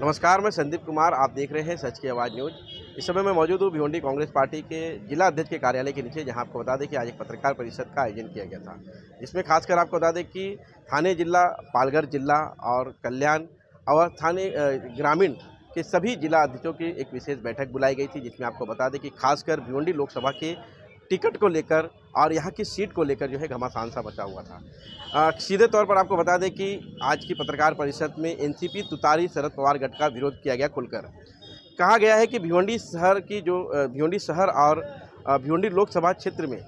नमस्कार, मैं संदीप कुमार, आप देख रहे हैं सच की आवाज़ न्यूज़। इस समय मैं मौजूद हूँ भिवंडी कांग्रेस पार्टी के जिला अध्यक्ष के कार्यालय के नीचे, जहाँ आपको बता दें कि आज एक पत्रकार परिषद का आयोजन किया गया था। जिसमें खासकर आपको बता दें कि थाने जिला, पालघर जिला और कल्याण और थाने ग्रामीण के सभी जिला अध्यक्षों की एक विशेष बैठक बुलाई गई थी, जिसमें आपको बता दें कि खासकर भिवंडी लोकसभा के टिकट को लेकर और यहाँ की सीट को लेकर जो है घमासान सा बचा हुआ था। अ, सीधे तौर पर आपको बता दें कि आज की पत्रकार परिषद में एनसीपी तुतारी शरद पवार गठ का विरोध किया गया खुलकर। कहा गया है कि भिवंडी शहर की जो भिवंडी शहर और भिवंडी लोकसभा क्षेत्र में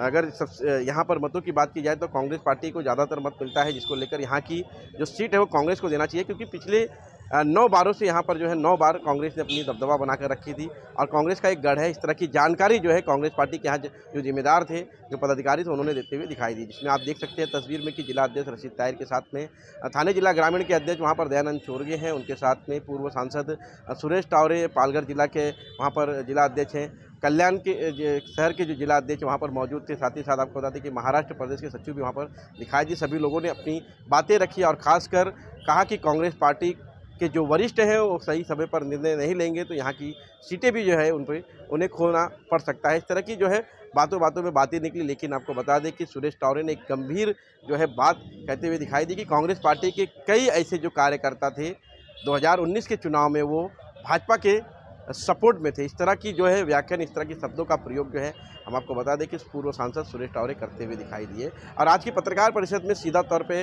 अगर सब यहाँ पर मतों की बात की जाए तो कांग्रेस पार्टी को ज़्यादातर मत मिलता है जिसको लेकर यहाँ की जो सीट है वो कांग्रेस को देना चाहिए क्योंकि पिछले नौ बारों से यहाँ पर जो है नौ बार कांग्रेस ने अपनी दबदबा बनाकर रखी थी और कांग्रेस का एक गढ़ है, इस तरह की जानकारी जो है कांग्रेस पार्टी के यहाँ जो जिम्मेदार थे, जो पदाधिकारी थे, उन्होंने देते हुए दिखाई दी, जिसमें आप देख सकते हैं तस्वीर में कि जिला अध्यक्ष रशीद तायर के साथ में थाने जिला ग्रामीण के अध्यक्ष वहाँ पर दयानंद चोरगे हैं, उनके साथ में पूर्व सांसद सुरेश टावरे पालघर जिला के वहाँ पर जिला अध्यक्ष हैं। कल्याण के शहर के जो जिला अध्यक्ष वहाँ पर मौजूद थे, साथ ही साथ आपको बता दें कि महाराष्ट्र प्रदेश के सचिव भी वहाँ पर दिखाई दी सभी लोगों ने अपनी बातें रखी और खासकर कहा कि कांग्रेस पार्टी के जो वरिष्ठ हैं वो सही समय पर निर्णय नहीं लेंगे तो यहाँ की सीटें भी जो है उन पर उन्हें खोना पड़ सकता है। इस तरह की जो है बातों बातों में बातें निकली, लेकिन आपको बता दें कि सुरेश टावरे ने एक गंभीर जो है बात कहते हुए दिखाई दी कि कांग्रेस पार्टी के कई ऐसे जो कार्यकर्ता थे 2019 के चुनाव में वो भाजपा के सपोर्ट में थे। इस तरह की जो है व्याख्यान, इस तरह की शब्दों का प्रयोग जो है, हम आपको बता दें कि पूर्व सांसद सुरेश टावरे करते हुए दिखाई दिए। और आज की पत्रकार परिषद में सीधा तौर पे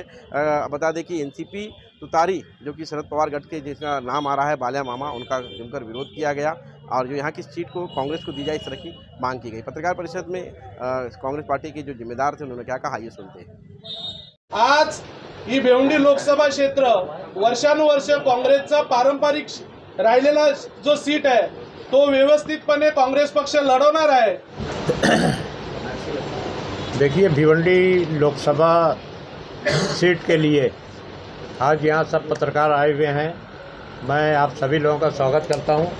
बता दें कि एनसीपी तुतारी, जो कि शरद पवार गढ़ के जिसका नाम आ रहा है, बालिया मामा, उनका जमकर विरोध किया गया और जो यहाँ की सीट को कांग्रेस को दी जाए, इस तरह की मांग की गई। पत्रकार परिषद में कांग्रेस पार्टी के जो जिम्मेदार थे, उन्होंने क्या कहा ये सुनते हैं। आज ही भिवंडी लोकसभा क्षेत्र वर्षानुवर्ष काँग्रेसचा पारंपरिक राहिलेला जो सीट आहे तो व्यवस्थितपणे काँग्रेस पक्ष लढवणार आहे. देखिए, भिवंडी लोकसभा सीट के लिए आज यहाँ सब पत्रकार आए हुए हैं। मैं आप सभी लोगों का स्वागत करता हूँ।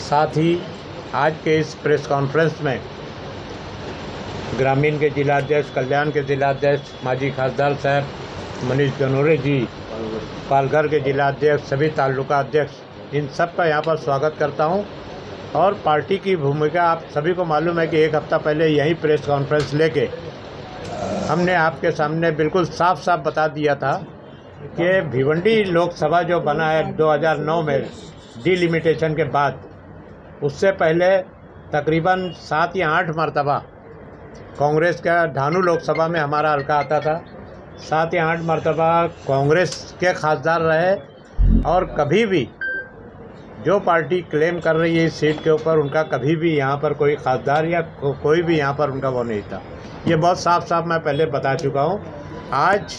साथ ही आज के इस प्रेस कॉन्फ्रेंस में ग्रामीण के जिलाध्यक्ष, कल्याण के जिलाध्यक्ष, माजी खासदार साहब मनीष गनोरे जी, पालघर के जिलाध्यक्ष, सभी तालुका अध्यक्ष इन सब का यहाँ पर स्वागत करता हूँ। और पार्टी की भूमिका आप सभी को मालूम है कि एक हफ़्ता पहले यही प्रेस कॉन्फ्रेंस लेके हमने आपके सामने बिल्कुल साफ़ साफ़ बता दिया था कि भिवंडी लोकसभा जो बना है 2009 में, डिलिमिटेशन के बाद, उससे पहले तकरीबन सात या आठ मरतबा कांग्रेस का ढानू लोकसभा में हमारा हल्का आता था। सात या आठ मरतबा कांग्रेस के खासदार रहे और कभी भी जो पार्टी क्लेम कर रही है इस सीट के ऊपर उनका कभी भी यहाँ पर कोई खासदार या को, कोई भी यहाँ पर उनका वो नहीं था। ये बहुत साफ़ साफ़ मैं पहले बता चुका हूँ। आज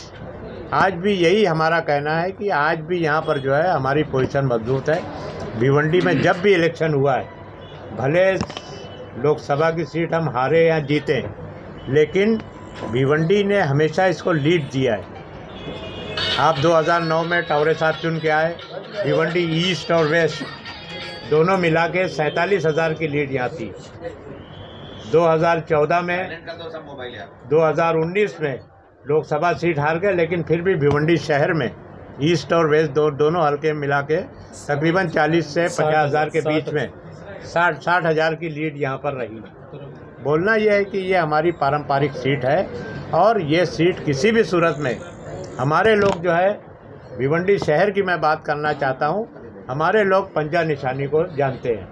आज भी यही हमारा कहना है कि आज भी यहाँ पर जो है हमारी पोजीशन मज़बूत है। भिवंडी में जब भी इलेक्शन हुआ है भले लोकसभा की सीट हम हारे या जीते लेकिन भिवंडी ने हमेशा इसको लीड दिया है। आप 2009 में टावरे साहब चुन के आए भिवंडी ईस्ट और वेस्ट दोनों मिला के सैंतालीस हज़ार की लीड यहाँ थी। 2014 में 2019 में लोकसभा सीट हार गए लेकिन फिर भी भिवंडी शहर में ईस्ट और वेस्ट दो दोनों हल्के मिला के तकरीबन 40 से पचास हज़ार के बीच में साठ साठ हज़ार की लीड यहाँ पर रही। बोलना यह है कि ये हमारी पारंपरिक सीट है और ये सीट किसी भी सूरत में हमारे लोग जो है भिवंडी शहर की मैं बात करना चाहता हूँ। हमारे लोग पंजा निशानी को जानते हैं।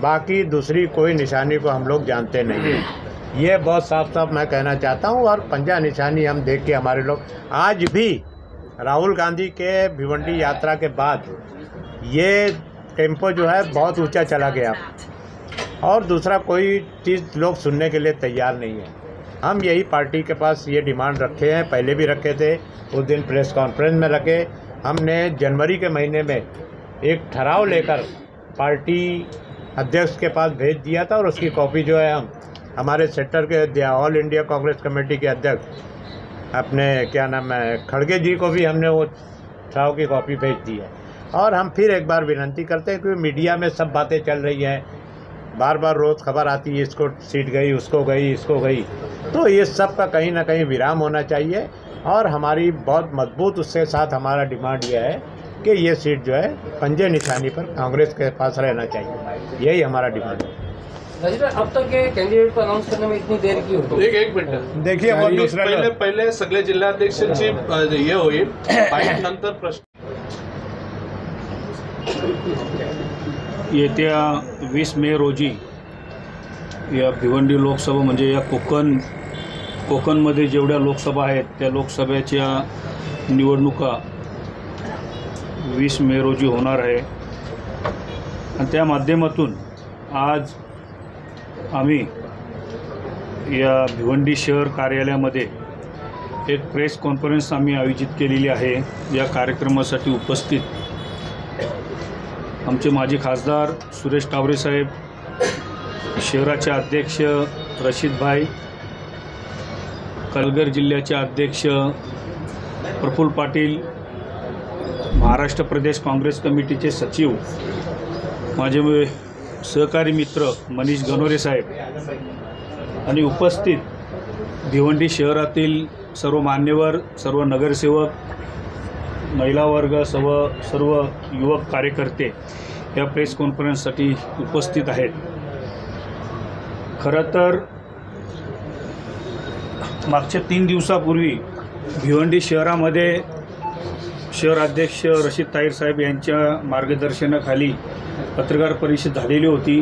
बाकी दूसरी कोई निशानी को हम लोग जानते नहीं हैं। ये बहुत साफ़ साफ़ मैं कहना चाहता हूँ और पंजा निशानी हम देख के हमारे लोग, आज भी राहुल गांधी के भिवंडी यात्रा के बाद ये टेंपो जो है बहुत ऊँचा चला गया। और दूसरा कोई चीज़ लोग सुनने के लिए तैयार नहीं है। हम यही पार्टी के पास ये डिमांड रखे हैं, पहले भी रखे थे। उस दिन प्रेस कॉन्फ्रेंस में रखे हमने जनवरी के महीने में एक ठहराव लेकर पार्टी अध्यक्ष के पास भेज दिया था और उसकी कॉपी जो है हम, हमारे सेक्टर के ऑल इंडिया कांग्रेस कमेटी के अध्यक्ष, अपने क्या नाम है, खड़गे जी को भी हमने वो ठहराव की कॉपी भेज दी है। और हम फिर एक बार विनंती करते हैं क्योंकि मीडिया में सब बातें चल रही हैं बार बार रोज़ खबर आती है इसको सीट गई उसको गई इसको गई। तो ये सब का कहीं ना कहीं विराम होना चाहिए और हमारी बहुत मज़बूत उसके साथ हमारा डिमांड यह है कि ये सीट जो है पंजे निशानी पर कांग्रेस के पास रहना चाहिए। यही हमारा डिमांड है। अब तक के कैंडिडेट को अनाउंस करने में इतनी देर क्यों हुई? एक एक मिनिट। देखिए पहिले पहिले सगळे जिल्हाध्यक्षांची हे होईल नंतर प्रश्न। येत्या वीस मे रोजी या भिवंडी लोकसभा म्हणजे या कोकण कोकणमध्ये जेवढ्या लोकसभा आहेत त्या लोकसभेच्या निवडणुका वीस मे रोजी होणार आहे. आणि त्या माध्यमातून आज आम्ही या भिवंडी शहर कार्यालयामध्ये एक प्रेस कॉन्फरन्स आम्ही आयोजित केलेली आहे. या कार्यक्रमासाठी उपस्थित आमचे माजी खासदार सुरेश टावरे साहेब शहराचे अध्यक्ष रशीदभाई कलगर जिल्ह्याचे अध्यक्ष प्रफुल्ल पाटील महाराष्ट्र प्रदेश काँग्रेस कमिटीचे सचिव माझे सहकारी मित्र मनीष गणोरे साहेब आणि उपस्थित भिवंडी शहरातील सर्व मान्यवर सर्व नगरसेवक महिला वर्ग सर्व सर्व युवक कार्यकर्ते या प्रेस कॉन्फरन्ससाठी उपस्थित आहेत. खरं तर मागच्या तीन दिवसापूर्वी भिवंडी शहरामध्ये शहराध्यक्ष रशीद ताईर साहेब यांच्या मार्गदर्शनाखाली पत्रकार परिषद झालेली होती.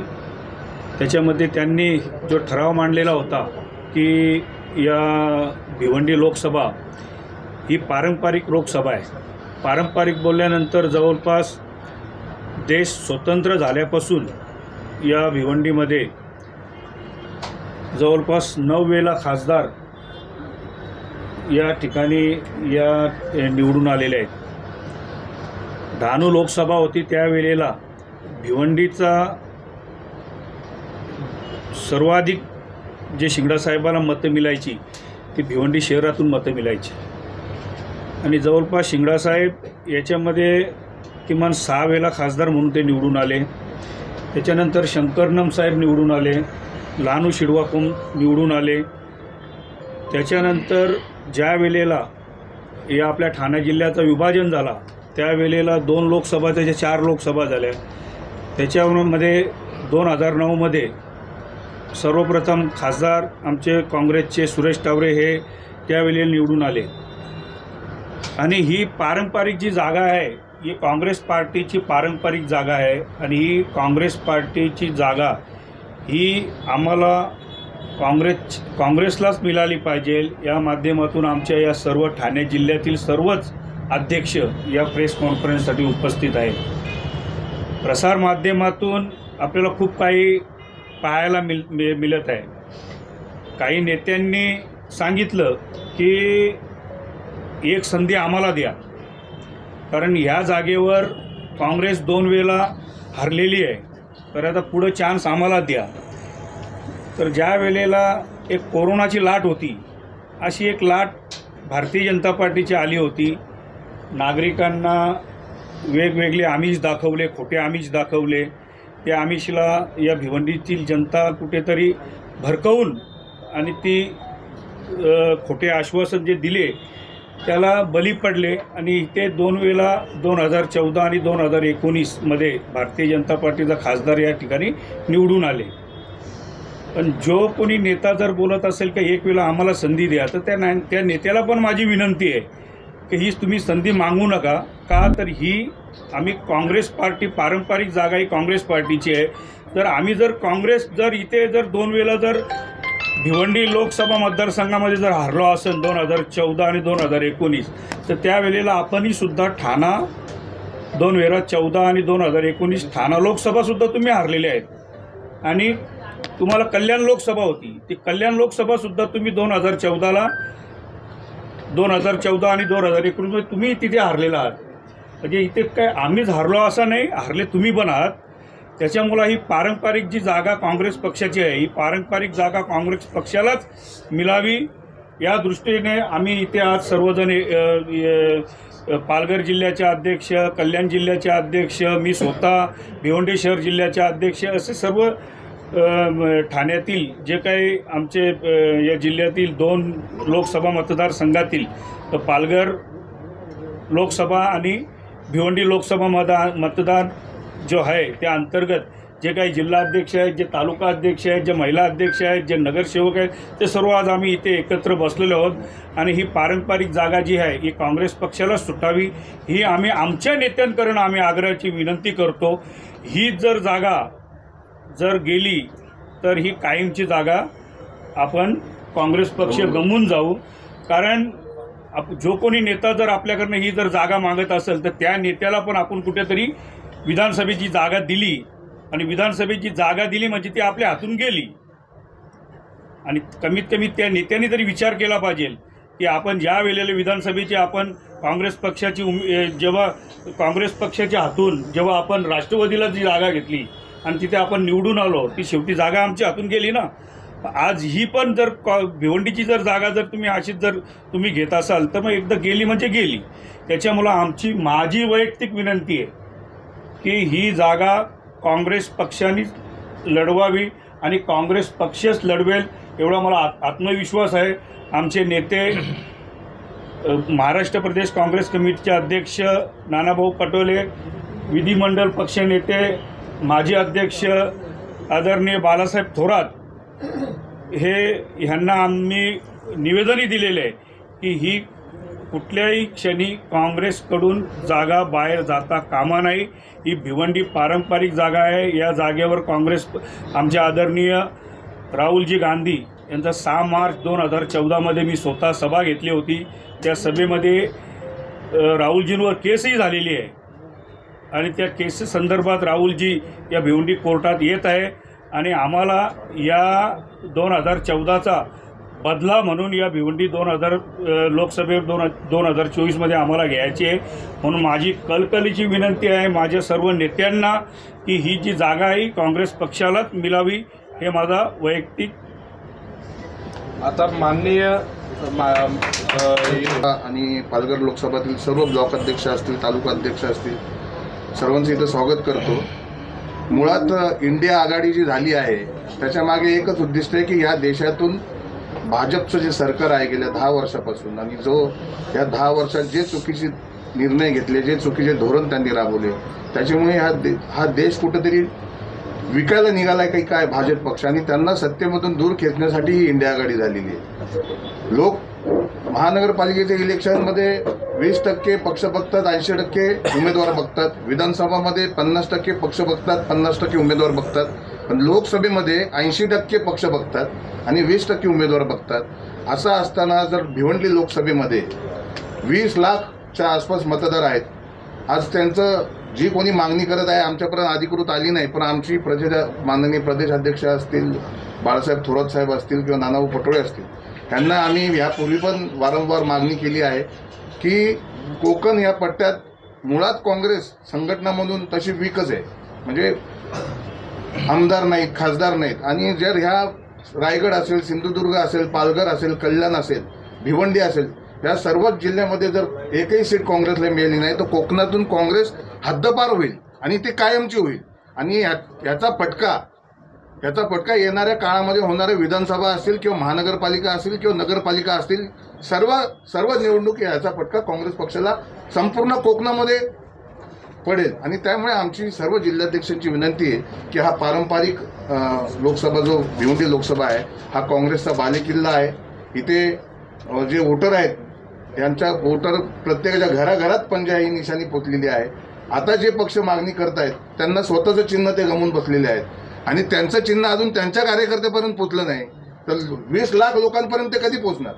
त्याच्यामध्ये त्यांनी जो ठराव मांडलेला होता की या भिवंडी लोकसभा ही पारंपरिक लोकसभा आहे. पारंपरिक बोलल्यानंतर जवळपास देश स्वतंत्र झाल्यापासून या भिवंडीमध्ये जवळपास नऊ वेळा खासदार या ठिकाणी या निवडून आलेले आहेत. डहाणू लोकसभा होती त्यावेळेला भिवंडीचा सर्वाधिक जे शिंगडासाहेबाला मतं मिळायची ती भिवंडी शहरातून मतं मिळायची. आणि जवळपास शिंगडासाहेब याच्यामध्ये किमान सहा वेळेला खासदार म्हणून ते निवडून आले. त्याच्यानंतर शंकरनम साहेब निवडून आले. लहानू शिडवाकुम निवडून आले. त्याच्यानंतर ज्या वेळेला या आपल्या ठाणे जिल्ह्याचं विभाजन झाला त्यावेळेला दोन लोकसभा त्याच्या चार लोकसभा झाल्या. त्याच्यामध्ये दोन हजार नऊमध्ये सर्वप्रथम खासदार आमचे काँग्रेसचे सुरेश टावरे हे त्यावेळेला निवडून आले. आणि ही पारंपरिक जी जागा आहे ही काँग्रेस पार्टीची पारंपरिक जागा आहे. आणि ही काँग्रेस पार्टीची जागा ही आम्हाला काँग्रेस काँग्रेसलाच मिळाली पाहिजे. या माध्यमातून आमच्या या सर्व ठाणे जिल्ह्यातील सर्वच अध्यक्ष या प्रेस कॉन्फरन्ससाठी उपस्थित आहेत. प्रसारमाध्यमातून आपल्याला खूप काही पाहायला मिल मिळत आहे. काही नेत्यांनी सांगितलं की एक संधी आम्हाला द्या. कारण ह्या जागेवर काँग्रेस दोन वेळेला हरलेली आहे. तर आता पुढं चान्स आम्हाला द्या. तर ज्या वेळेला एक कोरोनाची लाट होती अशी एक लाट भारतीय जनता पार्टीची आली होती. नागरिकांना वेगवेगळे आमिष दाखवले खोटे आमिष दाखवले. त्या आमिषला या भिवंडीतील जनता कुठेतरी भरकवून आणि ती खोटे आश्वासन जे दिले त्याला बली पडले आणि ते दोन वेळा दोन हजार चौदा आणि दोन हजार एकोणीसमध्ये भारतीय जनता पार्टीचा खासदार या ठिकाणी निवडून आले. पण जो कोणी नेता जर बोलत असेल की एक वेळा आम्हाला संधी द्या तर त्या ना त्या नेत्याला पण माझी विनंती आहे की ही तुम्ही संधी मागू नका. का तर ही आम्ही काँग्रेस पार्टी पारंपरिक जागा ही काँग्रेस पार्टीची आहे. तर आम्ही जर काँग्रेस जर इथे जर दोन वेळा जर भिवंडी लोकसभा मतदारसंघामध्ये जर हरलो असेल दोन हजार चौदा आणि दोन हजार एकोणीस तर त्यावेळेला आपणही सुद्धा ठाणा दोन वेळा चौदा आणि दोन हजार एकोणीस ठाणा लोकसभासुद्धा तुम्ही हारलेले आहेत. आणि तुम्हाला कल्याण लोकसभा होती ती कल्याण लोकसभासुद्धा तुम्ही दोन हजार चौदाला दोन हजार चौदा आणि दोन हजार एकोणीसमध्ये तुम्ही तिथे हारलेला आहात. म्हणजे इथे काय आम्हीच हारलो असं नाही हारले तुम्ही पण आहात. त्याच्यामुळं ही पारंपरिक जी जागा काँग्रेस पक्षाची आहे ही पारंपरिक जागा काँग्रेस पक्षालाच मिळावी. या दृष्टीने आम्ही इथे आज सर्वजण पालघर जिल्ह्याचे अध्यक्ष कल्याण जिल्ह्याचे अध्यक्ष मी स्वतः भिवंडी शहर जिल्ह्याचे अध्यक्ष असे सर्व ठाण्यातील जे काही आमचे या जिल्ह्यातील दोन लोकसभा मतदारसंघातील पालघर लोकसभा आणि भिवंडी लोकसभा मदा मतदान जो आहे त्या अंतर्गत जे काही जिल्हाध्यक्ष आहेत जे तालुका अध्यक्ष आहेत जे महिला अध्यक्ष आहेत जे नगरसेवक आहेत ते सर्व आज आम्ही इथे एकत्र बसलेलो आहोत. आणि ही पारंपरिक जागा जी आहे ही काँग्रेस पक्षाला सुटावी ही आम्ही आमच्या नेत्यांकडून आम्ही आग्रहाची विनंती करतो. ही जर जागा जर गेली तर ही कायमची जागा आपण काँग्रेस पक्ष गमवून जाऊ. कारण आप जो कोणी नेता जर आपल्याकडनं ही जर जागा मागत असेल तर त्या नेत्याला पण आपण कुठेतरी विधानसभेची जागा दिली आणि विधानसभेची जागा दिली म्हणजे ती आपल्या हातून गेली. आणि कमीत कमी त्या नेत्यांनी तरी विचार केला पाहिजे की आपण ज्या वेळेला विधानसभेची आपण काँग्रेस पक्षाची उम जेव्हा काँग्रेस पक्षाच्या हातून जेव्हा आपण राष्ट्रवादीला जी जागा घेतली आणि तिथे आपण निवडून आलो ती शेवटी जागा आमच्या हातून गेली ना. आज ही पण जर कॉ भिवंडीची जर जागा जर तुम्ही अशीच जर तुम्ही घेत असाल तर मग एकदा गेली म्हणजे गेली. त्याच्यामुळं आमची माझी वैयक्तिक विनंती आहे की ही जागा काँग्रेस पक्षानेच लढवावी आणि काँग्रेस पक्षच लढवेल एवढा मला आत- आत्मविश्वास आहे. आमचे नेते महाराष्ट्र प्रदेश काँग्रेस कमिटीचे अध्यक्ष नानाभाऊ पटोले विधिमंडळ पक्ष नेते माजी अध्यक्ष आदरणीय बालासाहेब थोरात हे ह्यांना आम्ही निवेदनही दिलेले आहे की ही कुठल्याही क्षणी काँग्रेसकडून जागा बाहेर जाता कामा नाही. ही भिवंडी पारंपरिक जागा आहे. या जागेवर काँग्रेस आमचे आदरणीय राहुलजी गांधी यांचा सहा मार्च दोन हजार चौदामध्ये मी स्वतः सभा घेतली होती. त्या सभेमध्ये राहुलजींवर केसही झालेली आहे. आणि त्या केस संदर्भात राहुलजी या भिवंडी कोर्टात येत आहे. आणि आम्हाला या दोन हजार चौदाचा बदला म्हणून या भिवंडी दोन हजार अ, लोकसभेवर दोन दोन हजार चोवीसमध्ये आम्हाला घ्यायची आहे. म्हणून माझी कलकलीची विनंती आहे माझ्या सर्व नेत्यांना की ही जी जागा आहे काँग्रेस पक्षालाच मिळावी हे माझा वैयक्तिक आता माननीय आणि पालघर लोकसभातील सर्व ब्लॉक अध्यक्ष असतील तालुका अध्यक्ष असतील सर्वांचं इथं स्वागत करतो. मुळात इंडिया आघाडी जी झाली आहे त्याच्यामागे एकच उद्दिष्ट आहे की ह्या देशातून भाजपचं जे सरकार आहे गेल्या दहा वर्षापासून आणि जो या दहा वर्षात जे चुकीचे निर्णय घेतले जे चुकीचे धोरण त्यांनी राबवले त्याच्यामुळे हा दे हा देश कुठेतरी विकायला निघालाय काही काय भाजप पक्ष? आणि त्यांना सत्तेमधून दूर खेचण्यासाठी ही इंडिया आघाडी झालेली आहे. लोक महानगरपालिकेच्या इलेक्शनमध्ये वीस टक्के पक्ष बघतात ऐंशी टक्के उमेदवार बघतात. विधानसभामध्ये पन्नास टक्के पक्ष बघतात पन्नास टक्के उमेदवार बघतात. पण लोकसभेमध्ये ऐंशी टक्के पक्ष बघतात आणि वीस टक्के उमेदवार बघतात. असं असताना जर भिवंडी लोकसभेमध्ये वीस लाखच्या आसपास मतदार आहेत आज त्यांचं जी कोणी मागणी करत आहे आमच्यापर्यंत अधिकृत आली नाही पण आमची प्रदेश माननीय प्रदेश अध्यक्ष असतील बाळासाहेब थोरात साहेब असतील किंवा नानाभाऊ पटोळे असतील त्यांना आम्ही ह्यापूर्वी पण वारंवार मागणी केली आहे की कोकण या पट्ट्यात मुळात काँग्रेस संघटनामधून तशी वीकच आहे. म्हणजे आमदार नाहीत खासदार नाहीत. आणि जर ह्या रायगड असेल सिंधुदुर्ग असेल पालघर असेल कल्याण असेल भिवंडी असेल या सर्वच जिल्ह्यामध्ये जर एकही सीट काँग्रेसला मिळाली नाही तर कोकणातून काँग्रेस हद्दपार होईल आणि ते कायमची होईल. आणि ह्या- याचा फटका याचा फटका येणाऱ्या काळामध्ये होणाऱ्या विधानसभा असतील किंवा महानगरपालिका असतील किंवा नगरपालिका असतील सर्व सर्व निवडणुकी याचा फटका काँग्रेस पक्षाला संपूर्ण कोकणामध्ये पडेल. आणि त्यामुळे आमची सर्व जिल्हाध्यक्षांची विनंती आहे की हा पारंपरिक लोकसभा जो भिवंडी लोकसभा आहे हा काँग्रेसचा बालेकिल्ला आहे. इथे जे वोटर आहेत यांच्या वोटर प्रत्येकाच्या घराघरात पंजा ही निशाणी पोचलेली आहे. आता जे पक्ष मागणी करत आहेत त्यांना स्वतःचं चिन्ह ते गमवून बसलेले आहेत. आणि त्यांचं चिन्ह अजून त्यांच्या कार्यकर्त्यापर्यंत पोचलं नाही. तर वीस लाख लोकांपर्यंत ते कधी पोचणार?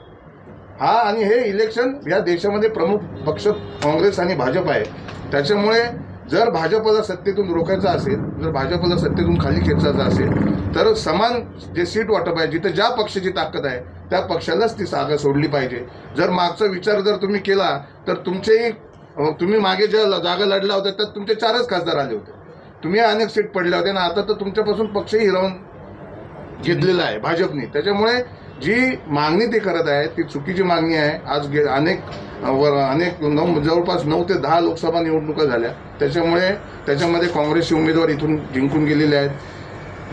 हा आणि हे इलेक्शन या देशामध्ये प्रमुख पक्ष काँग्रेस आणि भाजप आहे. त्याच्यामुळे जर भाजपला सत्तेतून रोखायचं असेल जर भाजपला सत्तेतून खाली खेचायचं असेल तर समान जे सीट वाटप आहे जिथे ज्या पक्षाची ताकद आहे त्या पक्षालाच ती जागा सोडली पाहिजे. जर मागचा विचार जर तुम्ही केला तर तुमचेही तुम्ही मागे ज्या जागा लढल्या होत्या त्यात तुमचे चारच खासदार आले होते. तुम्ही अनेक सीट पडल्या होत्या आणि आता तर तुमच्यापासून पक्षही हिरावून घेतलेला आहे भाजपने. त्याच्यामुळे जी मागणी ते करत आहे ती चुकीची मागणी आहे. आज गे अनेक वर अनेक नऊ जवळपास नऊ ते दहा लोकसभा निवडणुका झाल्या. त्याच्यामुळे त्याच्यामध्ये काँग्रेसचे उमेदवार इथून जिंकून गेलेले आहेत.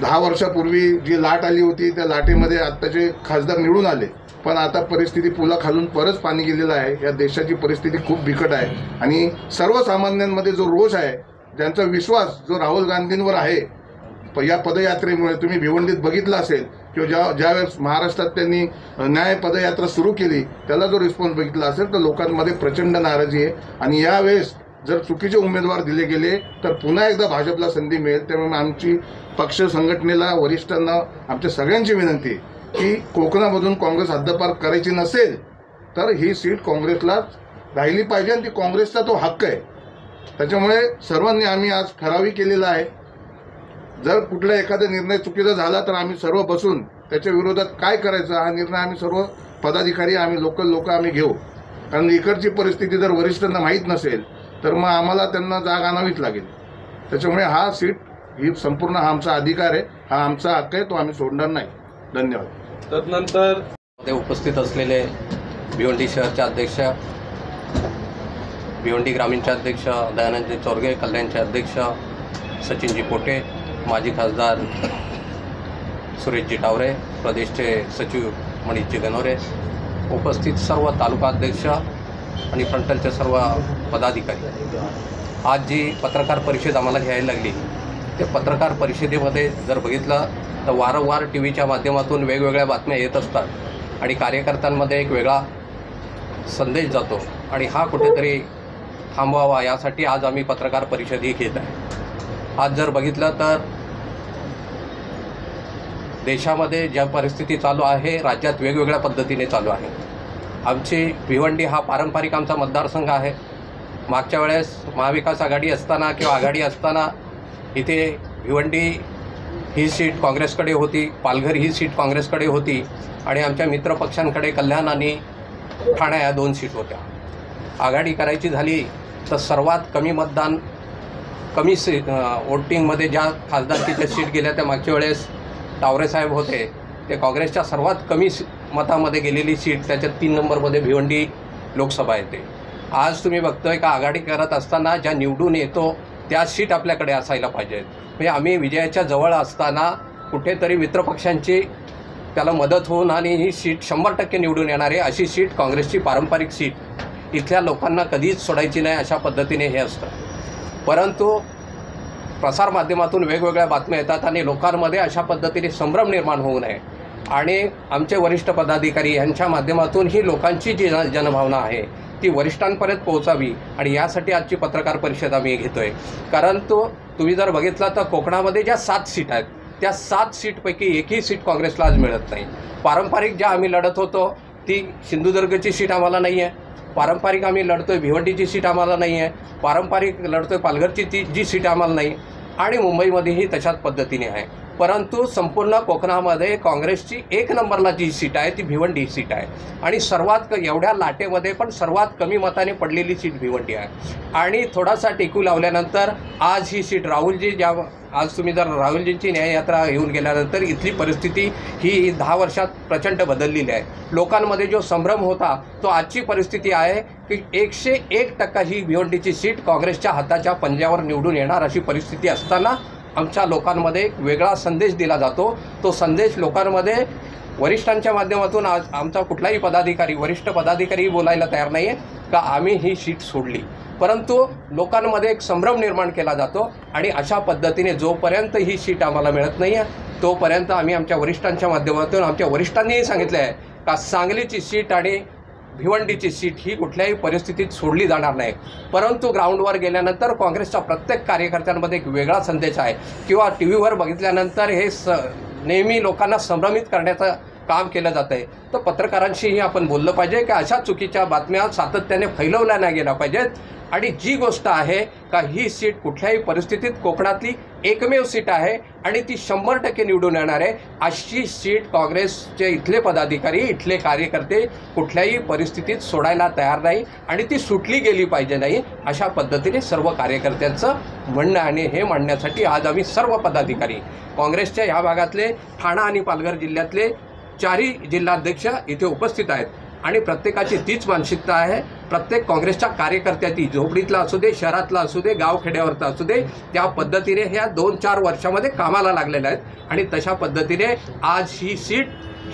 दहा वर्षापूर्वी जी लाट आली होती त्या लाटेमध्ये आत्ताचे खासदार निवडून आले. पण आता परिस्थिती पुला खालून परत पाणी गेलेलं आहे. या देशाची परिस्थिती खूप बिकट आहे. आणि सर्वसामान्यांमध्ये जो रोष आहे ज्यांचा विश्वास जो राहुल गांधींवर आहे प- या पदयात्रेमुळे तुम्ही भिवंडीत बघितलं असेल किंवा ज्या ज्यावेळेस महाराष्ट्रात त्यांनी न्याय पदयात्रा सुरू केली त्याला जो रिस्पॉन्स बघितला असेल तर लोकांमध्ये प्रचंड नाराजी आहे. आणि यावेळेस जर चुकीचे उमेदवार दिले गेले तर पुन्हा एकदा भाजपला संधी मिळेल. त्यामुळे आमची पक्ष संघटनेला वरिष्ठांना आमच्या सगळ्यांची विनंती की कोकणामधून काँग्रेस हद्दपार करायची नसेल तर ही सीट काँग्रेसलाच राहिली पाहिजे आणि ती काँग्रेसचा तो हक्क आहे. त्याच्यामुळे सर्वांनी आम्ही आज ठरावी केलेला आहे जर कुठला एखादा निर्णय चुकीचा झाला तर आम्ही सर्व बसून त्याच्या विरोधात काय करायचं? हा निर्णय आम्ही सर्व पदाधिकारी आम्ही लोकल लोक आम्ही घेऊ. कारण इकडची परिस्थिती जर वरिष्ठांना माहीत नसेल तर मग आम्हाला त्यांना जाग आणावीच लागेल. त्याच्यामुळे हा सीट ही संपूर्ण हा आमचा अधिकार आहे. हा आमचा हक्क आहे तो आम्ही सोडणार नाही. धन्यवाद. तदनंतर ते उपस्थित असलेले भिवंडी शहरचे अध्यक्ष भिवंडी ग्रामीणचे अध्यक्ष दयानंदजी चोरगे कल्याणचे अध्यक्ष सचिनजी पोटे माजी खासदार सुरेशजी टावरे प्रदेशचे सचिव मणिषजी गनोरे उपस्थित सर्व तालुका अध्यक्ष आणि फ्रंटलचे सर्व पदाधिकारी. आज जी पत्रकार परिषद आम्हाला घ्यायला लागली ते पत्रकार परिषदेमध्ये जर बघितलं तर वारंवार टी व्हीच्या माध्यमातून वेगवेगळ्या बातम्या येत असतात आणि कार्यकर्त्यांमध्ये एक वेगळा संदेश जातो आणि हा कुठेतरी थांबवावा यासाठी आज आम्ही पत्रकार परिषदही घेत आहे. आज जर बघितलं तर देशामध्ये ज्या परिस्थिती चालू आहे राज्यात वेगवेगळ्या पद्धतीने चालू आहे. आमची भिवंडी हा पारंपरिक आमचा मतदारसंघ आहे. मागच्या वेळेस महाविकास आघाडी असताना किंवा आघाडी असताना इथे भिवंडी ही सीट काँग्रेसकडे होती पालघर ही सीट काँग्रेसकडे होती आणि आमच्या मित्रपक्षांकडे कल्याण आणि ठाणा या दोन सीट होत्या. आघाडी करायची झाली तर सर्वात कमी मतदान कमी सी वोटिंगमध्ये ज्या खासदारकीच्या सीट गेल्या त्या मागच्या वेळेस टावरे साहेब होते ते काँग्रेसच्या सर्वात कमी मतामध्ये गेलेली सीट त्याच्यात तीन नंबरमध्ये भिवंडी लोकसभा येते. आज तुम्ही बघतोय का आघाडी करत असताना ज्या निवडून येतो त्या सीट आपल्याकडे असायला पाहिजेत म्हणजे आम्ही विजयाच्या जवळ असताना कुठेतरी मित्रपक्षांची त्याला मदत होऊन आणि ही सीट शंभर टक्के निवडून येणार आहे अशी सीट काँग्रेसची पारंपरिक सीट इथल्या लोकांना कधीच सोडायची नाही अशा पद्धतीने हे असतं. परंतु प्रसारमाध्यमातून वेगवेगळ्या बातम्या येतात आणि लोकांमध्ये अशा पद्धतीने संभ्रम निर्माण होऊ नये. आणि आमचे वरिष्ठ पदाधिकारी यांच्या माध्यमातून ही लोकांची जी जन- जनभावना आहे ती वरिष्ठांपर्यंत पोहोचावी आणि यासाठी आजची पत्रकार परिषद आम्ही घेतोय. कारण तो तुम्ही जर बघितला तर कोकणामध्ये ज्या सात सीट आहेत त्या सात सीटपैकी एकही सीट काँग्रेसला आज मिळत नाही. पारंपरिक ज्या आम्ही लढत होतो ती सिंधुदुर्गची सीट आम्हाला नाही आहे पारंपरिक आम्ही लढतोय भिवंडीची सीट आम्हाला नाही आहे पारंपरिक लढतोय पालघरची ती जी सीट आम्हाला नाही. आणि मुंबईमध्येही तशाच पद्धतीने आहे. परंतु संपूर्ण कोकणामध्ये काँग्रेसची एक नंबरला जी सीट आहे ती भिवंडी सीट आहे. आणि सर्वात एवढ्या लाटेमध्ये पण सर्वात कमी मताने पडलेली सीट भिवंडी आहे. आणि थोडासा टेकू लावल्यानंतर आज ही सीट राहुलजी ज्या आज तुम्ही जर राहुलजींची न्याययात्रा घेऊन गेल्यानंतर इथली परिस्थिती ही दहा वर्षात प्रचंड बदललेली आहे. लोकांमध्ये जो संभ्रम होता तो आजची परिस्थिती आहे की एकशे एक टक्का ही भिवंडीची सीट काँग्रेसच्या हाताच्या पंजावर निवडून येणार अशी परिस्थिती असताना आमच्या लोकांमध्ये एक वेगळा संदेश दिला जातो. तो संदेश लोकांमध्ये वरिष्ठांच्या माध्यमातून आज आमचा कुठलाही पदाधिकारी वरिष्ठ पदाधिकारी बोलायला तयार नाही आहे का आम्ही ही सीट सोडली. परंतु लोकांमध्ये एक संभ्रम निर्माण केला जातो आणि अशा पद्धतीने जोपर्यंत ही सीट आम्हाला मिळत नाही आहे तोपर्यंत आम्ही आमच्या वरिष्ठांच्या माध्यमातून आमच्या वरिष्ठांनीही सांगितलं आहे का सांगलीची सीट आणि भिवंडीची सीट ही कुठल्याही परिस्थितीत सोडली जाणार नाही. परंतु ग्राउंडवर गेल्यानंतर काँग्रेसच्या प्रत्येक कार्यकर्त्यांमध्ये एक वेगळा संदेश आहे. किंवा टी व्हीवर बघितल्यानंतर हे स नेहमी लोकांना संभ्रमित करण्याचं काम केलं जातं आहे तर पत्रकारांशीही आपण बोललं पाहिजे की अशा चुकीच्या बातम्या सातत्याने फैलवल्या नाही गेल्या पाहिजेत. आणि जी गोष्ट आहे का ही सीट कुठल्याही परिस्थितीत कोकणातली एकमेव सीट आहे आणि ती शंभर टक्के निवडून येणार आहे अशी सीट काँग्रेसचे इथले पदाधिकारी इथले कार्यकर्ते कुठल्याही परिस्थितीत सोडायला तयार नाही आणि ती सुटली गेली पाहिजे नाही अशा पद्धतीने सर्व कार्यकर्त्यांचं म्हणणं आणि हे मांडण्यासाठी आज आम्ही सर्व पदाधिकारी काँग्रेसच्या ह्या भागातले ठाणा आणि पालघर जिल्ह्यातले चारही जिल्हाध्यक्ष इथे उपस्थित आहेत. आणि प्रत्येकाची तीच मानसिकता आहे प्रत्येक काँग्रेसच्या कार्यकर्त्याची झोपडीतला असू दे शहरातला असू दे गावखेड्यावरचा असू दे त्या पद्धतीने ह्या दोन चार वर्षामध्ये कामाला लागलेल्या आहेत. आणि तशा पद्धतीने आज ही सीट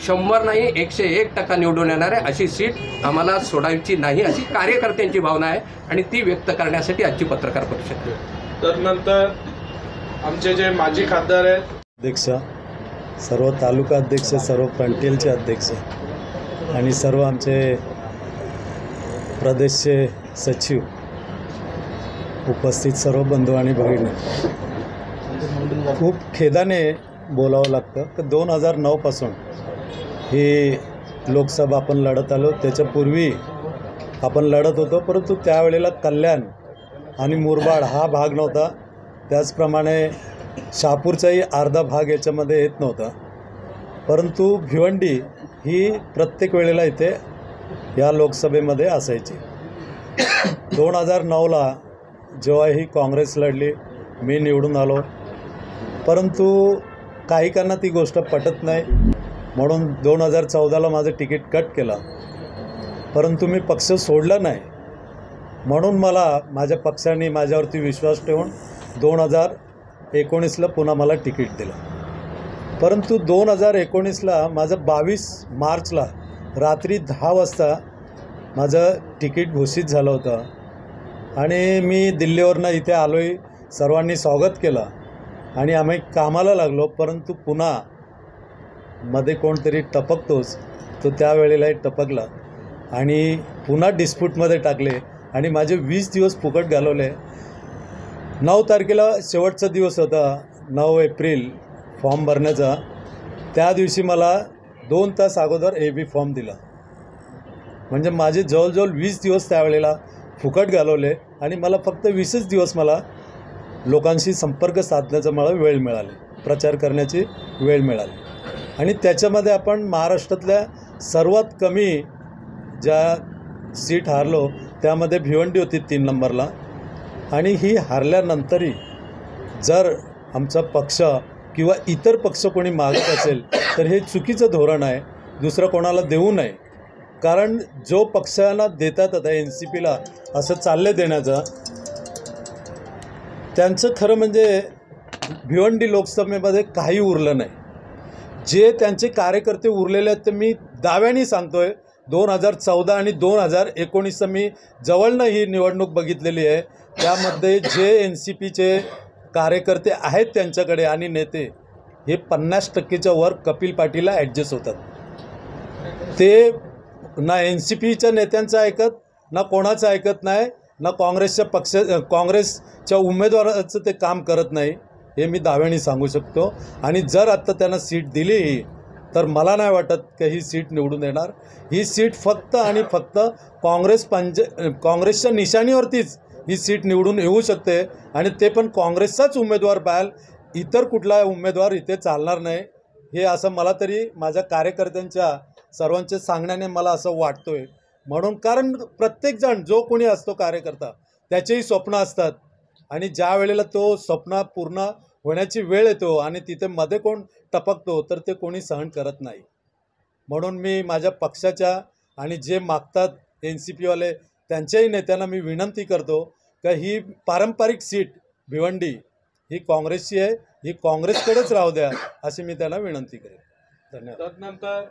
शंभर नाही एकशे एक टक्का निवडून येणार आहे. अशी सीट आम्हाला सोडायची नाही अशी कार्यकर्त्यांची भावना आहे. आणि ती व्यक्त करण्यासाठी आजची पत्रकार परिषद. तदनंतर आमचे जे माजी खासदार आहेत. अध्यक्ष सर्व तालुका अध्यक्ष सर्व फ्रंटियलचे अध्यक्ष आणि सर्व आमचे प्रदेशचे सचिव उपस्थित सर्व बंधू आणि भगिनी. खूप खेदाने बोलावं लागतं. तर दोन हजार नऊपासून ही लोकसभा आपण लढत आलो. त्याच्यापूर्वी आपण लढत होतो. परंतु त्यावेळेला कल्याण आणि मुरबाड हा भाग नव्हता. त्याचप्रमाणे शहापूरचाही अर्धा भाग याच्यामध्ये येत नव्हता. परंतु भिवंडी ही प्रत्येक वेळेला इथे या लोकसभेमध्ये असायची. दोन हजार नऊला जेव्हा ही काँग्रेस लढली मी निवडून आलो. परंतु काहीकांना ती गोष्ट पटत नाही. म्हणून दोन हजार चौदाला माझं तिकीट कट केलं. परंतु मी पक्ष सोडला नाही. म्हणून मला माझ्या पक्षाने माझ्यावरती विश्वास ठेवून दोन हजार एकोणीसला पुन्हा मला तिकीट दिलं. परंतु दोन हजार एकोणीसला माझं बावीस मार्चला रात्री दहा वाजता माझं तिकीट घोषित झालं होतं. आणि मी दिल्लीवरनं इथे आलो आहे सर्वांनी स्वागत केलं. आणि आम्ही कामाला लागलो परंतु पुन्हा मध्ये कोणतरी टपकतोच तो त्यावेळेलाही टपकला. आणि पुन्हा डिस्प्यूटमध्ये टाकले. आणि माझे वीस दिवस फुकट घालवले. नऊ तारखेला शेवटचा दिवस होता नऊ एप्रिल फॉर्म भरण्याचा. त्या दिवशी मला दोन तास अगोदर ए बी फॉर्म दिला. म्हणजे माझे जवळजवळ वीस दिवस त्यावेळेला फुकट घालवले आणि मला फक्त वीसच दिवस मला लोकांशी संपर्क साधण्याचा मला वेळ मिळाले. प्रचार करण्याची वेळ मिळाली. आणि त्याच्यामध्ये आपण महाराष्ट्रातल्या सर्वात कमी ज्या सीट हारलो त्यामध्ये भिवंडी होती तीन नंबरला. आणि ही हारल्यानंतरही जर आमचा पक्ष किंवा इतर पक्ष कोणी मागत असेल तर हे चुकीचं धोरण आहे. दुसरं कोणाला देऊ नये. कारण जो पक्षांना देतात आता एन सी पीला असं चाललं देण्याचं त्यांचं खरं म्हणजे भिवंडी लोकसभेमध्ये काही उरलं नाही. जे त्यांचे कार्यकर्ते उरलेले आहेत ते मी दाव्याने सांगतोय. दोन हजार चौदा आणि दोन हजार एकोणीसचं मी जवळनं ही निवडणूक बघितलेली आहे. त्यामध्ये जे एन सी पीचे कार्यकर्ते आहेत त्यांच्याकडे आणि नेते हे पन्नास टक्केच्या वर कपिल पाटीलला ॲडजस्ट होतात. ते ना एन सी पीच्या नेत्यांचं ऐकत ना कोणाचं ऐकत नाही ना काँग्रेसच्या पक्ष काँग्रेसच्या उमेदवाराचं ते काम करत नाही हे मी दाव्याने सांगू शकतो. आणि जर आत्ता त्यांना सीट दिली ही तर मला नाही वाटत की ही सीट निवडून येणार. ही सीट फक्त आणि फक्त काँग्रेस पंज काँग्रेसच्या निशाणीवरतीच ही सीट निवडून येऊ शकते. आणि ते पण काँग्रेसचाच उमेदवार पाहाल इतर कुठला उमेदवार इथे चालणार नाही हे असं मला तरी माझ्या कार्यकर्त्यांच्या सर्वांच्या सांगण्याने मला असं वाटतो आहे म्हणून कारण प्रत्येकजण जो कोणी असतो कार्यकर्ता त्याचेही स्वप्न असतात. आणि ज्या वेळेला तो स्वप्न पूर्ण होण्याची वेळ येतो आणि तिथे मध्ये कोण टपकतो तर ते कोणी सहन करत नाही. म्हणून मी माझ्या पक्षाच्या आणि जे मागतात एन सी पीवाले त्यांच्याही नेत्यांना मी विनंती करतो का ही पारंपरिक सीट भिवंडी ही काँग्रेसची आहे ही काँग्रेसकडेच राहू द्या अशी मी त्याला विनंती करेन. धन्यवाद. तदनंतर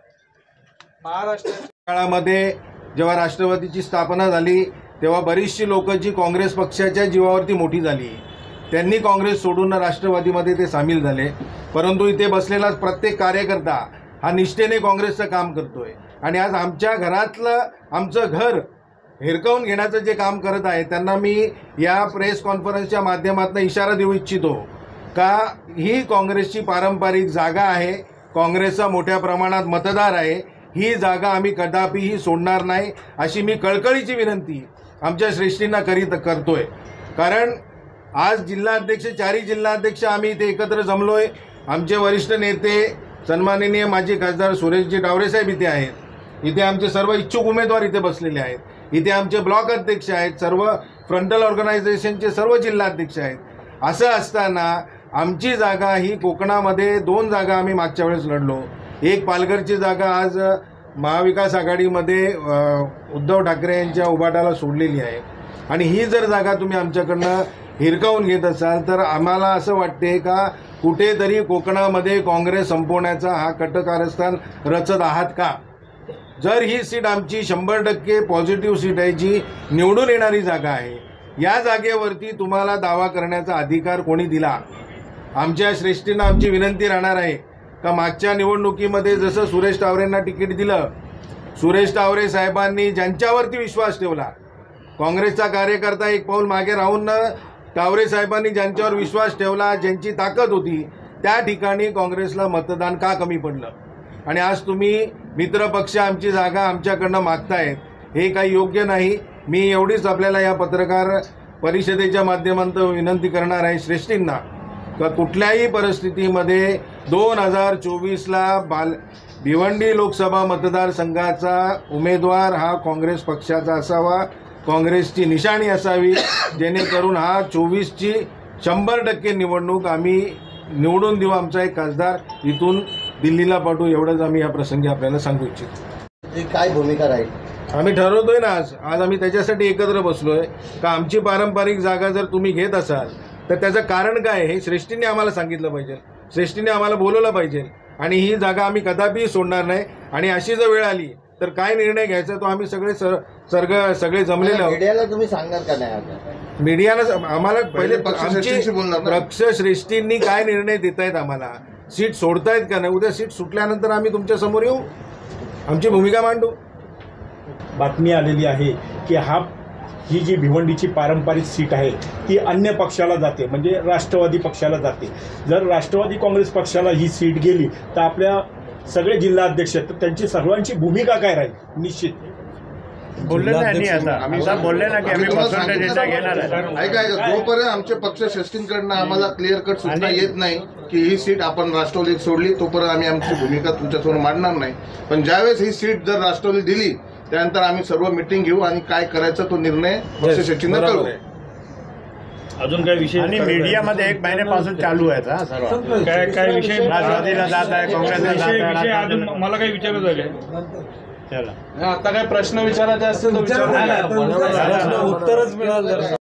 महाराष्ट्र काळामध्ये जेव्हा राष्ट्रवादीची स्थापना झाली तेव्हा बरीचशी लोक जी काँग्रेस पक्षाच्या जीवावरती मोठी झाली त्यांनी काँग्रेस सोडून राष्ट्रवादीमध्ये ते सामील झाले. परंतु इथे बसलेला प्रत्येक कार्यकर्ता हा निष्ठेने काँग्रेसचं काम करतोय. आणि आज आमच्या घरातलं आमचं घर हिरकावून घेण्याचं जे काम करत आहे त्यांना मी या प्रेस कॉन्फरन्सच्या माध्यमातून इशारा देऊ इच्छितो. का ही काँग्रेसची पारंपरिक जागा आहे काँग्रेसचा मोठ्या प्रमाणात मतदार आहे ही जागा आम्ही कदापिही सोडणार नाही अशी मी कळकळीची विनंती आमच्या श्रेष्ठींना करीत करतोय. कारण आज जिल्हाध्यक्ष चारही जिल्हाध्यक्ष आम्ही इथे एकत्र जमलोय. आमचे वरिष्ठ नेते सन्माननीय माजी खासदार सुरेशजी डावरेसाहेब इथे आहेत. इथे आमचे सर्व इच्छुक उमेदवार इथे बसलेले आहेत. इथे आमचे ब्लॉक अध्यक्ष आहेत सर्व फ्रंटल ऑर्गनायझेशनचे सर्व जिल्हाध्यक्ष आहेत. असं असताना आमची जागा ही कोकणामध्ये दोन जागा आम्ही मागच्या वेळेस लढलो. एक पालघरची जागा आज महाविकास आघाडीमध्ये उद्धव ठाकरे यांच्या उभाटाला सोडलेली आहे. आणि ही जर जागा तुम्ही आमच्याकडनं हिरकावून घेत असाल तर आम्हाला असं वाटते का कुठेतरी कोकणामध्ये काँग्रेस संपवण्याचा हा कटकारस्थान रचत आहात का? जर ही सीट आमची शंभर टक्के पॉझिटिव्ह सीट आहे जी निवडून येणारी जागा आहे या जागेवरती तुम्हाला दावा करण्याचा अधिकार कोणी दिला? आमच्या श्रेष्ठींना आमची विनंती राहणार आहे. का मागच्या निवडणुकीमध्ये जसं सुरेश टावरेंना तिकीट दिलं सुरेश टावरे साहेबांनी ज्यांच्यावरती विश्वास ठेवला काँग्रेसचा कार्यकर्ता एक पाऊल मागे राहून टावरे साहेबांनी ज्यांच्यावर विश्वास ठेवला ज्यांची ताकद होती त्या ठिकाणी काँग्रेसला मतदान का कमी पडलं? आणि आज तुम्ही मित्रपक्ष आमची जागा आमच्याकडनं मागतायत हे काही योग्य नाही. मी एवढीच आपल्याला या पत्रकार परिषदेच्या माध्यमातून विनंती करणार आहे श्रेष्ठींना. का कुठल्याही परिस्थितीमध्ये दोन हजार चोवीसला बाल भिवंडी लोकसभा मतदारसंघाचा उमेदवार हा काँग्रेस पक्षाचा असावा. काँग्रेसची निशाणी असावी. जेणेकरून हा चोवीसची शंभर टक्के निवडणूक आम्ही निवडून देऊ आमचा एक खासदार. इथून दिल्लीला पाठवू एवढंच आम्ही या प्रसंगी आपल्याला सांगू इच्छितो. काय भूमिका राहील? आम्ही ठरवतोय ना आज. आज आम्ही त्याच्यासाठी एकत्र बसलोय. का आमची पारंपरिक जागा जर तुम्ही घेत असाल तर त्याचं कारण काय हे श्रेष्ठींनी आम्हाला सांगितलं पाहिजे. श्रेष्ठींनी आम्हाला बोलवलं पाहिजे. आणि ही जागा आम्ही कदापि सोडणार नाही. आणि अशी जर वेळ आली तर काय निर्णय घ्यायचा तो आम्ही सगळे सर सर्ग सगळे जमलेलो आहोत. मीडियाला तुम्ही सांगणार का नाही आता? मीडियाला आम्हाला पहिले बोलणार ना. पक्ष श्रेष्ठींनी काय निर्णय देत आहेत आम्हाला? सीट सोडतायत का नाही? उद्या सीट सुटल्यानंतर आम्ही तुमच्यासमोर येऊ. आमची भूमिका मांडू. बातमी आलेली आहे की हा ही जी भिवंडीची पारंपरिक सीट आहे ती अन्य पक्षाला जाते म्हणजे राष्ट्रवादी पक्षाला जाते. जर राष्ट्रवादी काँग्रेस पक्षाला ही सीट गेली तर आपल्या सगळे जिल्हा अध्यक्ष आहेत, तर त्यांची सर्वांची भूमिका काय राहील? निश्चित. बोलले ना यांनी आता. आता बोलले ना की आम्ही आम्ही सांगितलं घेणार आहे. ऐका ऐका. जोपर्यंत आमचे पक्ष श्रेष्ठींकडनं आम्हाला क्लिअर कट सूचना आणि- येत नाही की ही सीट आपण राष्ट्रवादीत सोडली तोपर्यंत आम्ही आमची भूमिका तुमच्यासमोर मांडणार नाही. पण ज्यावेळेस ही सीट जर राष्ट्रवादी दिली त्यानंतर आम्ही सर्व मिटिंग घेऊ आणि काय करायचा तो निर्णय पक्ष श्रेष्ठींना आहे. अजून काय विषय आणि मीडियामध्ये एक महिन्यापासून चालू आहे हा सर्व काय काय विषय? राष्ट्रवादीला जात आहे काँग्रेसला जात आहे मला काही विचारायचं आहे. चला. आता काय प्रश्न विचारायचे असतील तर विचारू. उत्तरच मिळालं